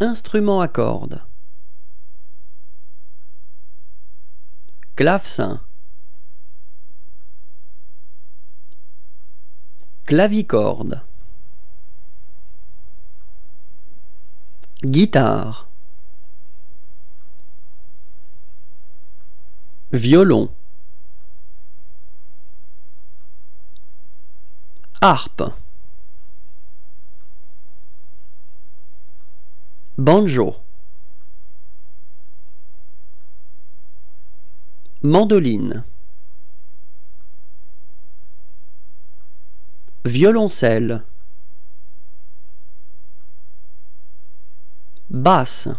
Instrument à cordes. Clavecin. Clavicorde. Guitare. Violon. Harpe. Banjo. Mandoline. Violoncelle. Basse.